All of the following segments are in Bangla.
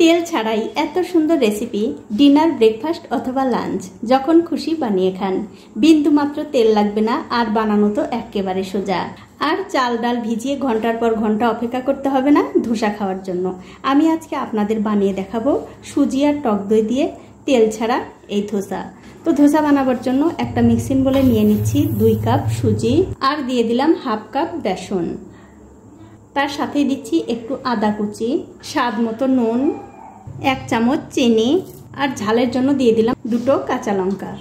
তেল ছাড়াই এত সুন্দর রেসিপি ডিনার ব্রেকফাস্ট অথবা লাঞ্চ যখন খুশি বানিয়ে খান। বিন্দু মাত্র তেল লাগবে না, আর বানানো তো একেবারে সোজা। আর চাল ডাল ভিজিয়ে ঘণ্টার পর ঘণ্টা অপেক্ষা করতে হবে না, ধোসা খাওয়ার জন্য। আমি আজকে আপনাদের বানিয়ে দেখাবো সুজি আর টক দই দিয়ে তেল ছাড়া এই ধোসা। তো ধোসা বানাবার জন্য একটা মিক্সিং বলে নিয়ে নিচ্ছি দুই কাপ সুজি, আর দিয়ে দিলাম হাফ কাপ বেসন। তার সাথে দিচ্ছি একটু আদা কুচি, স্বাদ মতো নুন এক চামচ চিনি আর ঝালের জন্য দিয়ে দিলাম দুটো কাঁচা লঙ্কা।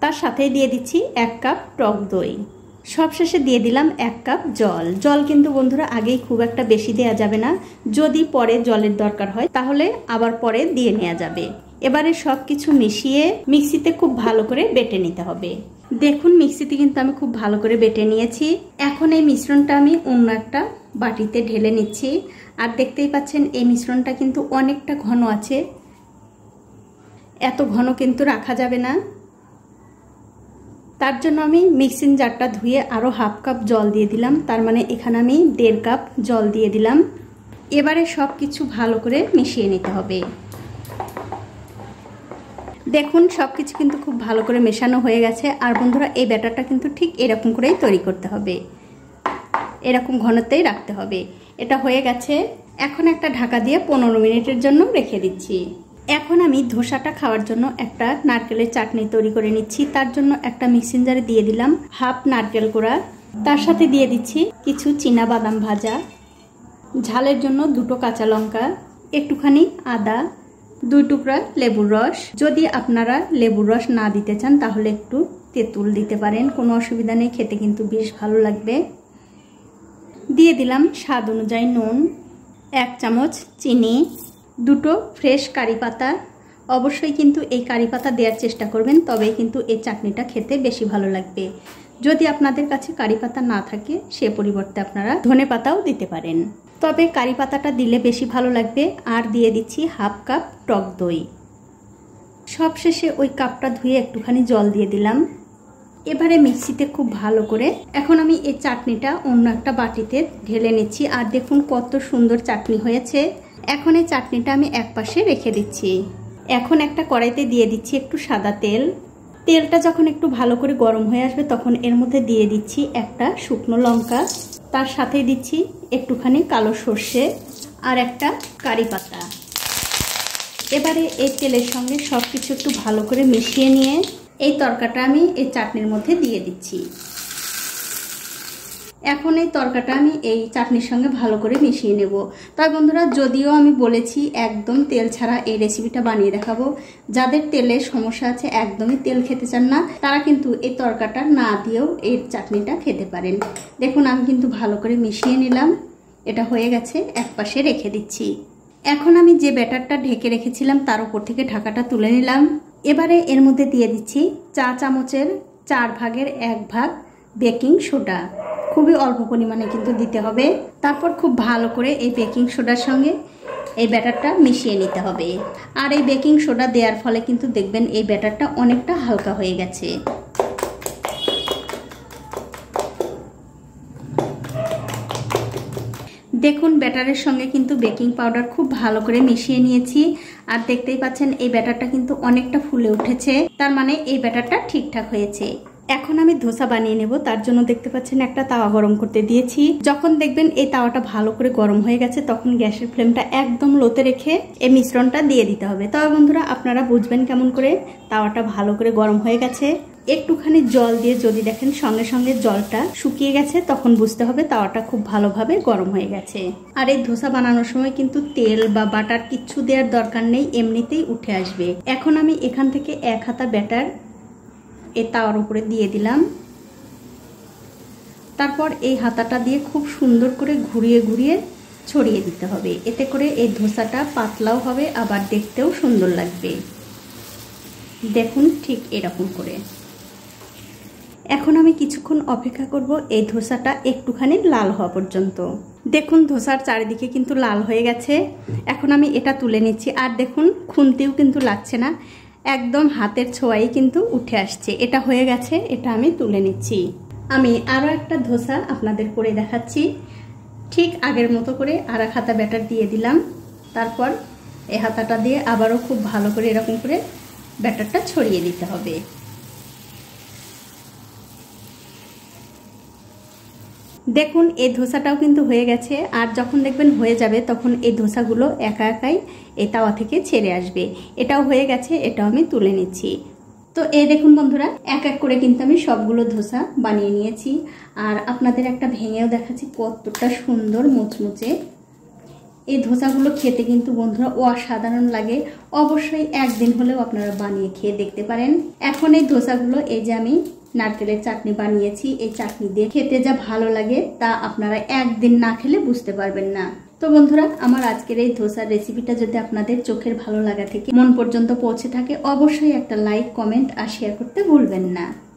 তার সাথে দিয়ে দিচ্ছি এক কাপ টক দই। সবশেষে দিয়ে দিলাম এক কাপ জল। জল কিন্তু বন্ধুরা আগেই খুব একটা বেশি দেওয়া যাবে না। যদি পরে জলের দরকার হয় তাহলে আবার পরে দিয়ে নেওয়া যাবে। এবারে সব কিছু মিশিয়ে মিক্সিতে খুব ভালো করে বেটে নিতে হবে। দেখুন, মিক্সিতে কিন্তু আমি খুব ভালো করে বেটে নিয়েছি। এখন এই মিশ্রণটা আমি অন্য একটা বাটিতে ঢেলে নিচ্ছি। আর দেখতেই পাচ্ছেন, এই মিশ্রণটা কিন্তু অনেকটা ঘন আছে। এত ঘন কিন্তু রাখা যাবে না। তার জন্য আমি মিক্সিং জারটা ধুয়ে আরও হাফ কাপ জল দিয়ে দিলাম। তার মানে এখানে আমি দেড় কাপ জল দিয়ে দিলাম। এবারে সব কিছু ভালো করে মিশিয়ে নিতে হবে। দেখুন সব কিছু কিন্তু খুব ভালো করে মেশানো হয়ে গেছে। আর বন্ধুরা, এই ব্যাটারটা কিন্তু ঠিক এরকম করেই তৈরি করতে হবে। এরকম ঘনতেই রাখতে হবে। এটা হয়ে গেছে। এখন একটা ঢাকা দিয়ে পনেরো মিনিটের জন্য রেখে দিচ্ছি। এখন আমি ধোসাটা খাওয়ার জন্য একটা নারকেলের চাটনি তৈরি করে নিচ্ছি। তার জন্য একটা মিক্সিং জারে দিয়ে দিলাম হাফ নারকেল কোড়া তার সাথে দিয়ে দিচ্ছি কিছু চীনা বাদাম ভাজা। ঝালের জন্য দুটো কাঁচা লঙ্কা, একটুখানি আদা দুই টুকরা লেবুর রস। যদি আপনারা লেবুর রস না দিতে চান, তাহলে একটু তেঁতুল দিতে পারেন। কোনো অসুবিধা নেই, খেতে কিন্তু বেশ ভালো লাগবে। দিয়ে দিলাম স্বাদ অনুযায়ী নুন, এক চামচ চিনি, দুটো ফ্রেশ কারি পাতা। অবশ্যই কিন্তু এই কারি পাতা দেওয়ার চেষ্টা করবেন তবেই কিন্তু এই চাটনিটা খেতে বেশি ভালো লাগবে। যদি আপনাদের কাছে কারি পাতা না থাকে, সে পরিবর্তে আপনারা ধনে পাতাও দিতে পারেন। তবে কারি পাতাটা দিলে বেশি ভালো লাগবে। আর দিয়ে দিচ্ছি হাফ কাপ টক দই। সবশেষে ওই কাপটা ধুয়ে একটুখানি জল দিয়ে দিলাম। এবারে মিক্সিতে খুব ভালো করে এখন আমি এই চাটনিটা অন্য একটা বাটিতে ঢেলে নিচ্ছি। আর দেখুন কত সুন্দর চাটনি হয়েছে। এখন এই চাটনিটা আমি এক পাশে রেখে দিচ্ছি। এখন একটা কড়াইতে দিয়ে দিচ্ছি একটু সাদা তেল। তেলটা যখন একটু ভালো করে গরম হয়ে আসবে তখন এর মধ্যে দিয়ে দিচ্ছি একটা শুকনো লঙ্কা। তার সাথে দিচ্ছি একটুখানি কালো সর্ষে আর একটা কারি পাতা। এবারে এই তেলের সঙ্গে সব কিছু একটু ভালো করে মিশিয়ে নিয়ে এই তরকাটা আমি এই চাটনির মধ্যে দিয়ে দিচ্ছি। এখন এই তরকাটা আমি এই চাটনির সঙ্গে ভালো করে মিশিয়ে নেব। তাই বন্ধুরা, যদিও আমি বলেছি একদম তেল ছাড়া এই রেসিপিটা বানিয়ে দেখাবো, যাদের তেলের সমস্যা আছে একদমই তেল খেতে চান না, তারা কিন্তু এই তরকাটা না দিয়েও এই চাটনিটা খেতে পারেন। দেখুন, আমি কিন্তু ভালো করে মিশিয়ে নিলাম। এটা হয়ে গেছে এক পাশে রেখে দিচ্ছি। এখন আমি যে ব্যাটারটা ঢেকে রেখেছিলাম, তার উপর থেকে ঢাকাটা তুলে নিলাম। এবারে এর মধ্যে দিয়ে দিচ্ছি চা চামচের চার ভাগের এক ভাগ বেকিং সোডা। খুবই অল্প পরিমাণে কিন্তু দিতে হবে। তারপর খুব ভালো করে এই বেকিং সোডার সঙ্গে এই ব্যাটারটা মিশিয়ে নিতে হবে। আর এই বেকিং সোডা দেওয়ার ফলে কিন্তু দেখবেন এই ব্যাটারটা অনেকটা হালকা হয়ে গেছে। দেখুন, ব্যাটারের সঙ্গে কিন্তু বেকিং পাউডার খুব ভালো করে মিশিয়ে নিয়েছি। আর দেখতেই পাচ্ছেন, এই ব্যাটারটা কিন্তু অনেকটা ফুলে উঠেছে। তার মানে এই ব্যাটারটা ঠিকঠাক হয়েছে। এখন আমি ধোসা বানিয়ে নেব, তার জন্য দেখতে পাচ্ছেন একটা তাওয়া গরম করতে দিয়েছি। যখন দেখবেন এই তাওয়াটা ভালো করে গরম হয়ে গেছে, তখন গ্যাসের ফ্লেমটা একদম লোতে রেখে এই মিশ্রণটা দিয়ে দিতে হবে। তবে বন্ধুরা, আপনারা বুঝবেন কেমন করে তাওয়াটা ভালো করে গরম হয়ে গেছে। একটুখানি জল দিয়ে যদি দেখেন সঙ্গে সঙ্গে জলটা শুকিয়ে গেছে, তখন বুঝতে হবে তাওয়াটা খুব ভালোভাবে গরম হয়ে গেছে। আর এই ধোসা বানানোর সময় কিন্তু তেল বা বাটার কিচ্ছু দেওয়ার দরকার নেই, এমনিতেই উঠে আসবে। এখন আমি এখান থেকে এক হাতা ব্যাটার এ তাওয়ার উপরে দিয়ে দিলাম। তারপর এই হাতাটা দিয়ে খুব সুন্দর করে ঘুরিয়ে ঘুরিয়ে ছড়িয়ে দিতে হবে। এতে করে এই ধোসাটা পাতলাও হবে, আবার দেখতেও সুন্দর লাগবে। দেখুন ঠিক এরকম করে। এখন আমি কিছুক্ষণ অপেক্ষা করব এই ধোসাটা একটুখানি লাল হওয়া পর্যন্ত। দেখুন ধোসার চারিদিকে কিন্তু লাল হয়ে গেছে। এখন আমি এটা তুলে নিচ্ছি। আর দেখুন খুন্তিও কিন্তু লাগছে না। একদম হাতের ছোঁয়াই কিন্তু উঠে আসছে। এটা হয়ে গেছে, এটা আমি তুলে নিচ্ছি। আমি আরও একটা ধোসা আপনাদের করে দেখাচ্ছি। ঠিক আগের মতো করে আর এক হাতা ব্যাটার দিয়ে দিলাম। তারপর এই হাতাটা দিয়ে আবারও খুব ভালো করে এরকম করে ব্যাটারটা ছড়িয়ে দিতে হবে। দেখুন, এই ধোসাটাও কিন্তু হয়ে গেছে। আর যখন দেখবেন হয়ে যাবে, তখন এই ধোসাগুলো একা একাই এই তাওয়া থেকে ছেড়ে আসবে। এটাও হয়ে গেছে, এটাও আমি তুলে নিচ্ছি। তো এই দেখুন বন্ধুরা, এক এক করে কিন্তু আমি সবগুলো ধোসা বানিয়ে নিয়েছি। আর আপনাদের একটা ভেঙেও দেখাচ্ছি, কতটা সুন্দর মুচমুচে। এই ধোসাগুলো খেতে কিন্তু বন্ধুরা অসাধারণ লাগে। অবশ্যই একদিন হলেও আপনারা বানিয়ে খেয়ে দেখতে পারেন। এখন এই ধোসাগুলো, এই যে আমি নারকেলের চাটনি বানিয়েছি, এই চাটনি দিয়ে খেতে যা ভালো লাগে তা আপনারা একদিন না খেলে বুঝতে পারবেন না। তো বন্ধুরা, আমার আজকের এই ধোসার রেসিপিটা যদি আপনাদের চোখের ভালো লাগা থেকে মন পর্যন্ত পৌঁছে থাকে, অবশ্যই একটা লাইক, কমেন্ট আর শেয়ার করতে ভুলবেন না।